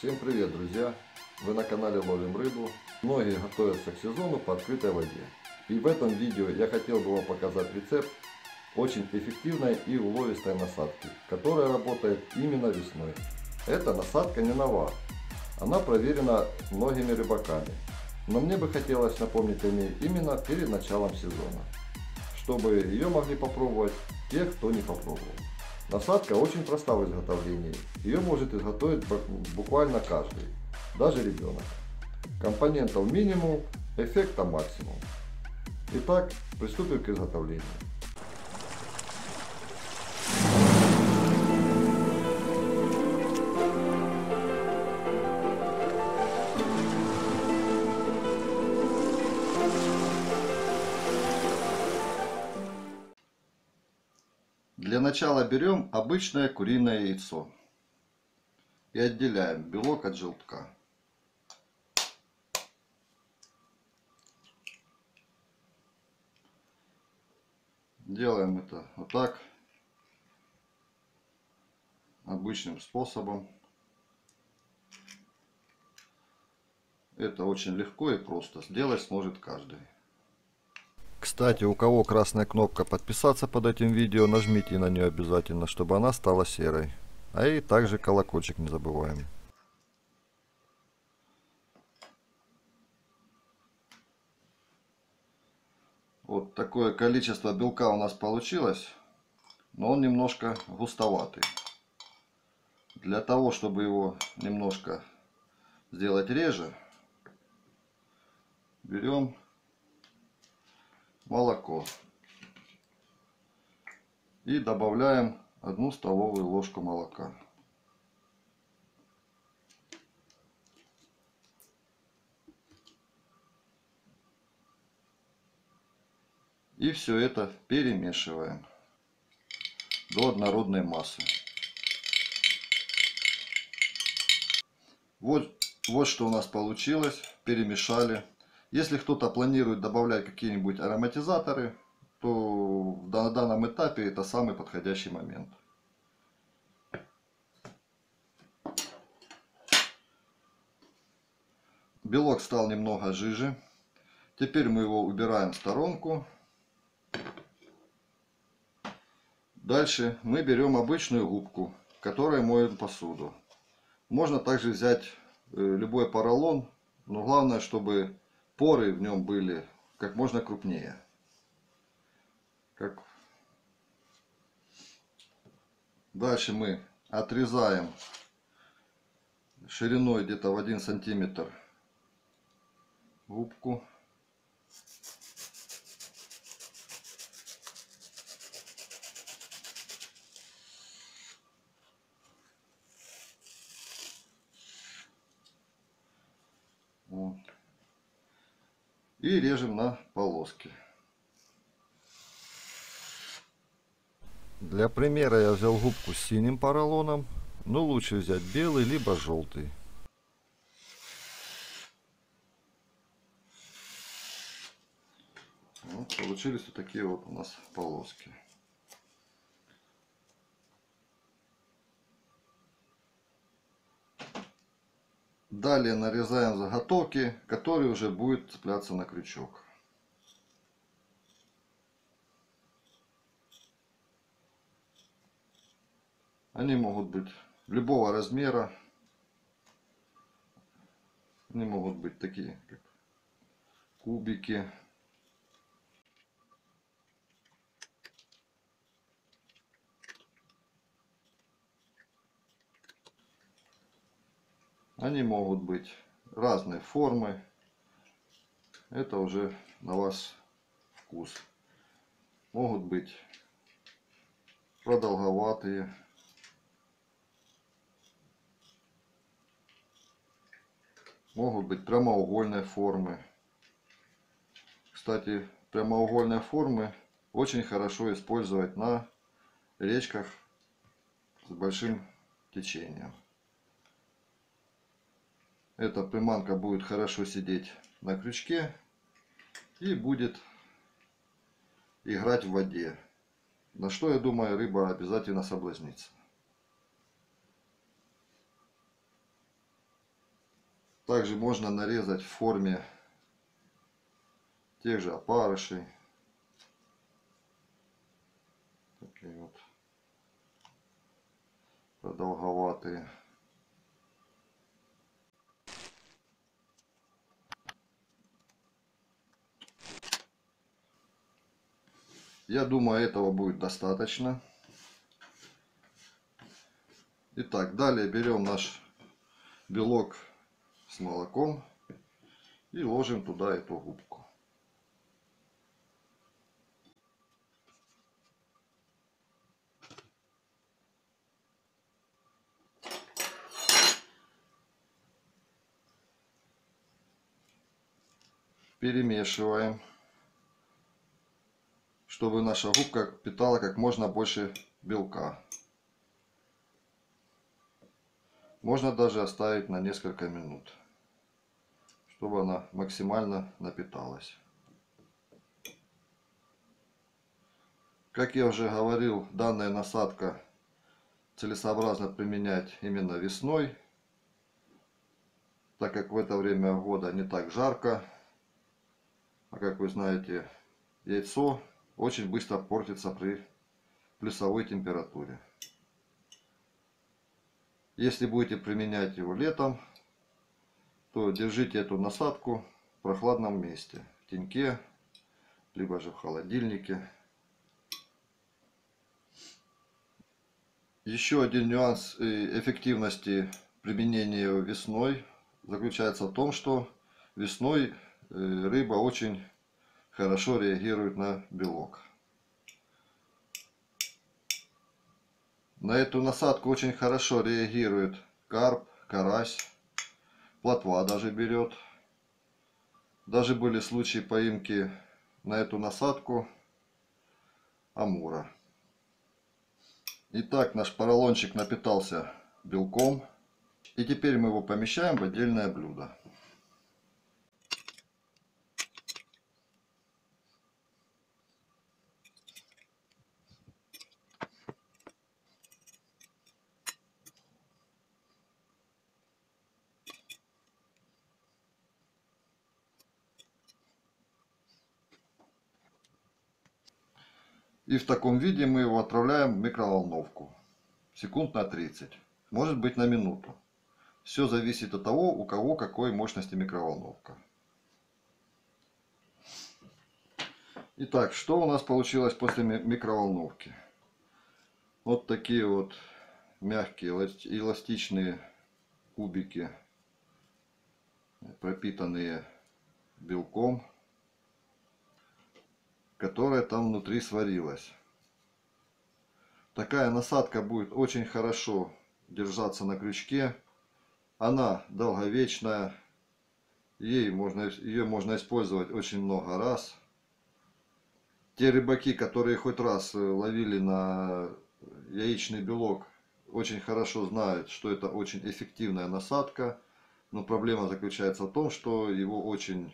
Всем привет, друзья! Вы на канале Ловим Рыбу. Многие готовятся к сезону по открытой воде. И в этом видео я хотел бы вам показать рецепт очень эффективной и уловистой насадки, которая работает именно весной. Эта насадка не нова. Она проверена многими рыбаками. Но мне бы хотелось напомнить о ней именно перед началом сезона, чтобы ее могли попробовать те, кто не попробовал. Насадка очень проста в изготовлении. Ее может изготовить буквально каждый, даже ребенок. Компонентов минимум, эффекта максимум. Итак, приступим к изготовлению. Для начала берем обычное куриное яйцо и отделяем белок от желтка. Делаем это вот так, обычным способом. Это очень легко и просто. Сделать сможет каждый. Кстати, у кого красная кнопка подписаться под этим видео, нажмите на нее обязательно, чтобы она стала серой. А и также колокольчик не забываем. Вот такое количество белка у нас получилось, но он немножко густоватый. Для того, чтобы его немножко сделать реже, берем молоко. И добавляем одну столовую ложку молока. И все это перемешиваем до однородной массы. Вот, вот что у нас получилось. Перемешали. Если кто-то планирует добавлять какие-нибудь ароматизаторы, то на данном этапе это самый подходящий момент. Белок стал немного жиже. Теперь мы его убираем в сторонку. Дальше мы берем обычную губку, которой моем посуду. Можно также взять э, любой поролон, но главное, чтобы поры в нем были как можно крупнее. Как... Дальше мы отрезаем шириной где-то в один сантиметр губку. Вот и режем на полоски. Для примера я взял губку с синим поролоном, но лучше взять белый либо желтый. Вот получились вот такие вот у нас полоски. Далее нарезаем заготовки, которые уже будут цепляться на крючок. Они могут быть любого размера. Они могут быть такие, как кубики. Они могут быть разной формы. Это уже на вас вкус. Могут быть продолговатые. Могут быть прямоугольной формы. Кстати, прямоугольные формы очень хорошо использовать на речках с большим течением. Эта приманка будет хорошо сидеть на крючке и будет играть в воде. На что, я думаю, рыба обязательно соблазнится. Также можно нарезать в форме тех же опарышей. Такие вот продолговатые. Я думаю, этого будет достаточно. Итак, далее берем наш белок с молоком и ложим туда эту губку. Перемешиваем, чтобы наша губка питала как можно больше белка. Можно даже оставить на несколько минут, чтобы она максимально напиталась. Как я уже говорил, данная насадка целесообразно применять именно весной, так как в это время года не так жарко, а как вы знаете, яйцо очень быстро портится при плюсовой температуре. Если будете применять его летом, то держите эту насадку в прохладном месте, в теньке, либо же в холодильнике. Еще один нюанс э, эффективности применения весной заключается в том, что весной э, рыба очень хорошо реагирует на белок. На эту насадку очень хорошо реагирует карп, карась, плотва даже берет. Даже были случаи поимки на эту насадку амура. Итак, наш поролончик напитался белком. И теперь мы его помещаем в отдельное блюдо. И в таком виде мы его отправляем в микроволновку. Секунд на 30. Может быть на минуту. Все зависит от того, у кого какой мощности микроволновка. Итак, что у нас получилось после микроволновки? Вот такие вот мягкие эластичные кубики, пропитанные белком которая там внутри сварилась. Такая насадка будет очень хорошо держаться на крючке. Она долговечная. Ей можно, ее можно использовать очень много раз. Те рыбаки, которые хоть раз ловили на яичный белок, очень хорошо знают, что это очень эффективная насадка. Но проблема заключается в том, что его очень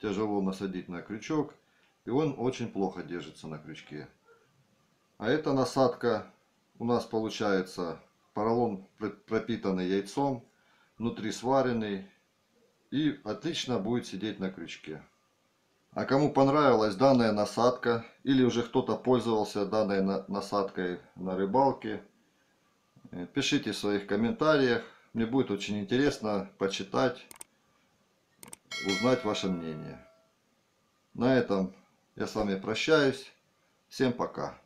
тяжело насадить на крючок. И он очень плохо держится на крючке. А эта насадка у нас получается поролон пропитанный яйцом, внутри сваренный и отлично будет сидеть на крючке. А кому понравилась данная насадка или уже кто-то пользовался данной насадкой на рыбалке, э, пишите в своих комментариях. Мне будет очень интересно почитать, узнать ваше мнение. На этом я с вами прощаюсь. Всем пока.